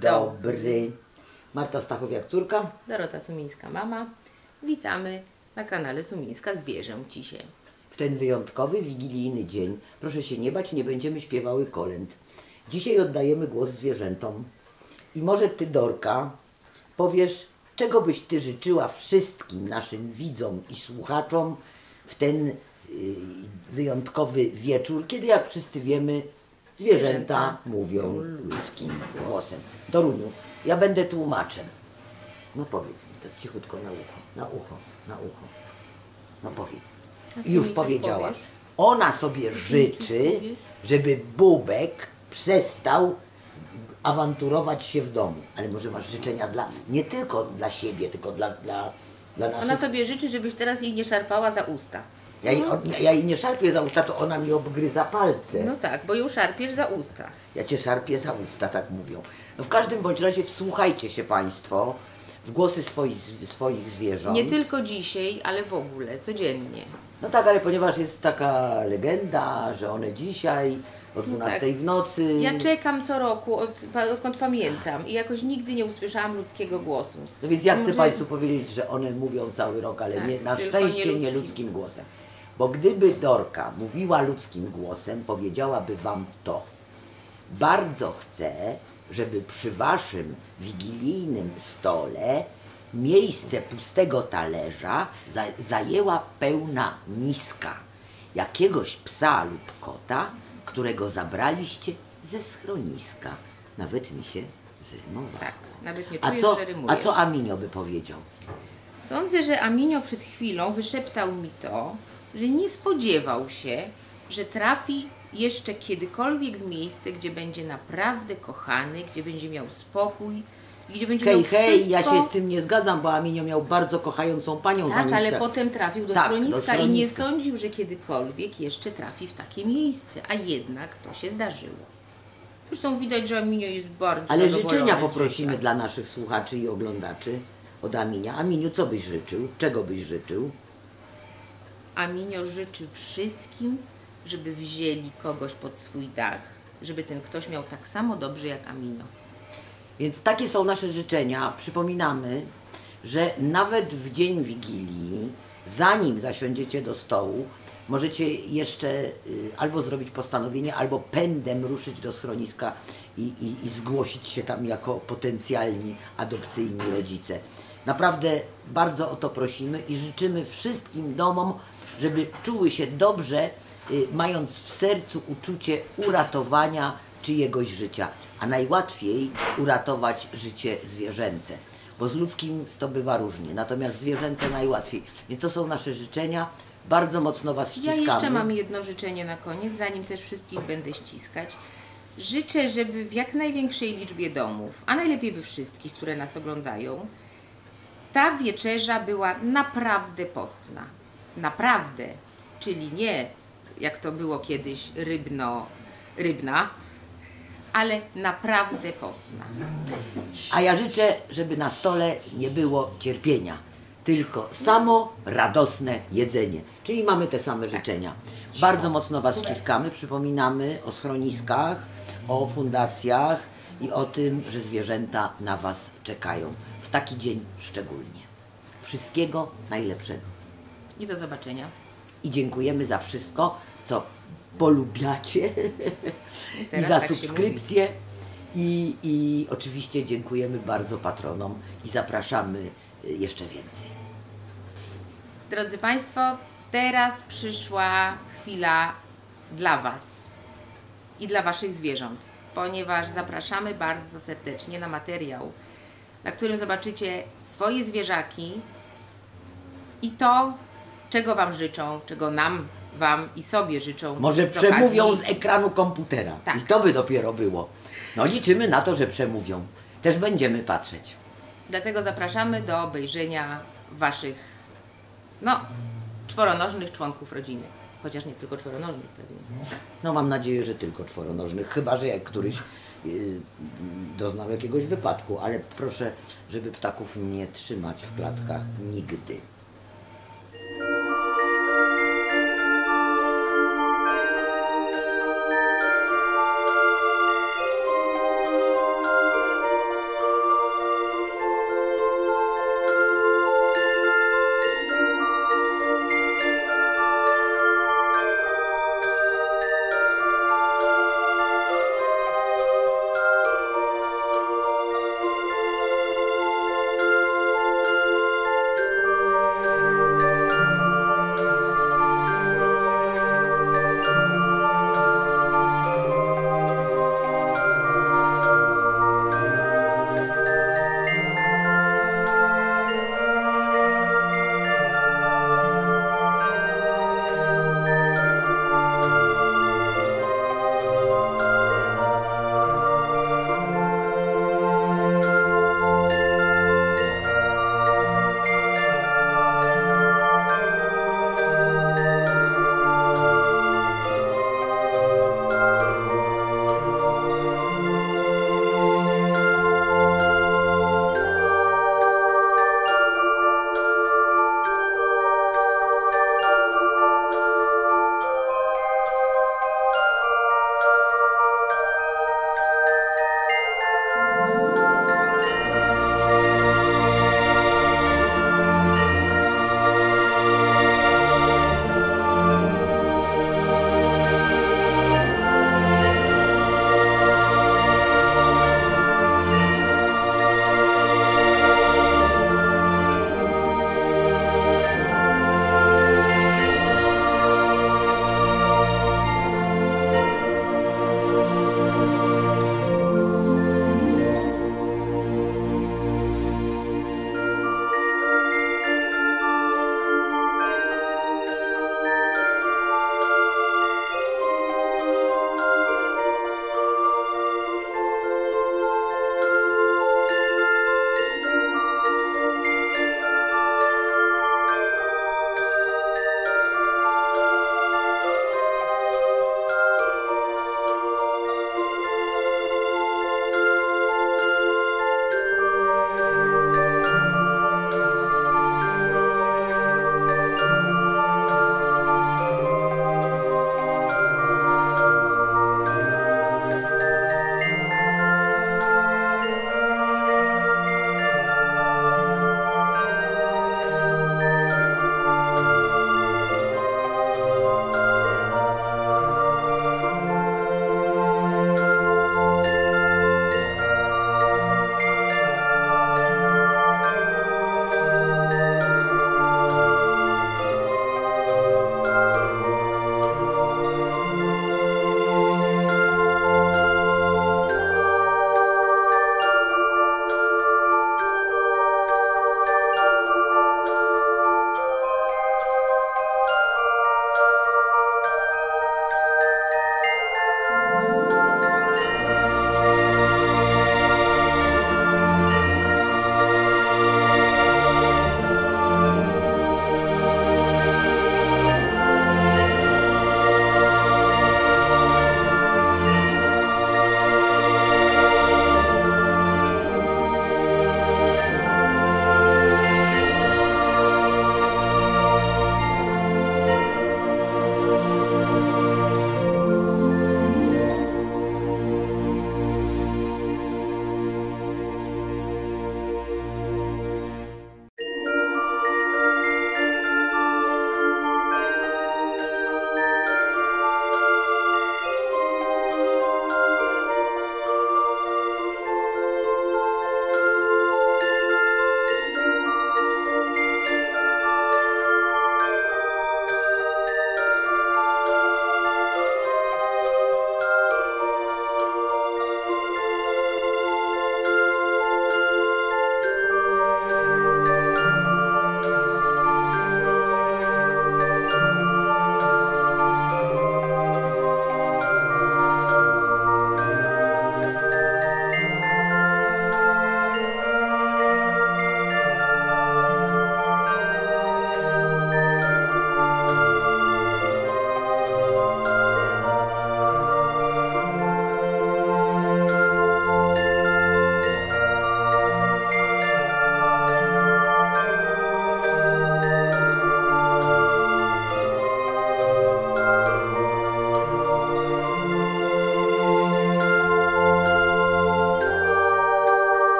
Dobry. Marta Stachowiak, córka. Dorota Sumińska, mama. Witamy na kanale Sumińska Zwierzę Cisie. W ten wyjątkowy, wigilijny dzień, proszę się nie bać, nie będziemy śpiewały kolęd. Dzisiaj oddajemy głos zwierzętom. I może Ty, Dorka, powiesz, czego byś Ty życzyła wszystkim naszym widzom i słuchaczom w ten y, wyjątkowy wieczór, kiedy, jak wszyscy wiemy, zwierzęta mówią ludzkim głosem. Doruniu, ja będę tłumaczem. No powiedz mi to cichutko na ucho, na ucho, na ucho. No powiedz. I już powiedziała. Ona sobie życzy, żeby Bubek przestał awanturować się w domu. Ale może masz życzenia dla, nie tylko dla siebie, tylko dla, dla, dla naszych... Ona sobie życzy, żebyś teraz jej nie szarpała za usta. Ja, jej, on- ja jej nie szarpię za usta, to ona mi obgryza palce. No tak, bo ją szarpiesz za usta. Ja cię szarpię za usta, tak mówią. No w każdym bądź razie wsłuchajcie się Państwo w głosy swoich, swoich zwierząt. Nie tylko dzisiaj, ale w ogóle, codziennie. No tak, ale ponieważ jest taka legenda, że one dzisiaj o 12 tak. w nocy. Ja czekam co roku, od, odkąd pamiętam i jakoś nigdy nie usłyszałam ludzkiego głosu. No więc ja chcę Może- Państwu powiedzieć, że one mówią cały rok, ale Tak, nie, na szczęście nie nie ludzkim. ludzkim głosem. Bo gdyby Dorka mówiła ludzkim głosem, powiedziałaby Wam to. Bardzo chcę, żeby przy Waszym wigilijnym stole miejsce pustego talerza za, zajęła pełna miska jakiegoś psa lub kota, którego zabraliście ze schroniska. Nawet mi się zrymowało. Tak, nawet nie A czujesz, co, że a rymujesz. co Aminio by powiedział? Sądzę, że Aminio przed chwilą wyszeptał mi to, że nie spodziewał się, że trafi jeszcze kiedykolwiek w miejsce, gdzie będzie naprawdę kochany, gdzie będzie miał spokój, gdzie będzie Hej, miał hej, ja wszystko. się z tym nie zgadzam, bo Aminio miał bardzo kochającą panią Tak, ale potem trafił do, Tak, do schroniska i nie schroniska. sądził, że kiedykolwiek jeszcze trafi w takie miejsce, a jednak to się zdarzyło. Zresztą widać, że Aminio jest bardzo Ale życzenia poprosimy życia. dla naszych słuchaczy i oglądaczy od Aminia. Aminiu, co byś życzył? Czego byś życzył? Aminio życzy wszystkim, żeby wzięli kogoś pod swój dach, żeby ten ktoś miał tak samo dobrze jak Aminio. Więc takie są nasze życzenia. Przypominamy, że nawet w dzień Wigilii, zanim zasiądziecie do stołu, możecie jeszcze y, albo zrobić postanowienie, albo pędem ruszyć do schroniska i, i, i zgłosić się tam jako potencjalni adopcyjni rodzice. Naprawdę bardzo o to prosimy i życzymy wszystkim domom, żeby czuły się dobrze, y, mając w sercu uczucie uratowania czyjegoś życia, a najłatwiej uratować życie zwierzęce, bo z ludzkim to bywa różnie, natomiast zwierzęce najłatwiej. Więc to są nasze życzenia. Bardzo mocno Was Ja ściskamy. jeszcze mam jedno życzenie na koniec, zanim też wszystkich będę ściskać. Życzę, żeby w jak największej liczbie domów, a najlepiej we wszystkich, które nas oglądają, ta wieczerza była naprawdę postna. Naprawdę. Czyli nie jak to było kiedyś rybno, rybna, ale naprawdę postna. A ja życzę, żeby na stole nie było cierpienia, tylko samo radosne jedzenie. Czyli mamy te same życzenia. Bardzo mocno Was ściskamy, przypominamy o schroniskach, o fundacjach i o tym, że zwierzęta na Was czekają. W taki dzień szczególnie. Wszystkiego najlepszego. I do zobaczenia. I dziękujemy za wszystko, co polubiacie i za tak subskrypcję. I, I oczywiście dziękujemy bardzo patronom i zapraszamy y, jeszcze więcej. Drodzy Państwo, teraz przyszła chwila dla Was i dla Waszych zwierząt, ponieważ zapraszamy bardzo serdecznie na materiał, na którym zobaczycie swoje zwierzaki i to, czego Wam życzą, czego nam, Wam i sobie życzą. Może z przemówią okazji- z ekranu komputera. Tak. I to by dopiero było. No liczymy na to, że przemówią. Też będziemy patrzeć. Dlatego zapraszamy do obejrzenia Waszych, no, czworonożnych członków rodziny. Chociaż nie tylko czworonożnych pewnie. No mam nadzieję, że tylko czworonożnych, chyba że jak któryś y, doznał jakiegoś wypadku, ale proszę, żeby ptaków nie trzymać w klatkach nigdy.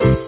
you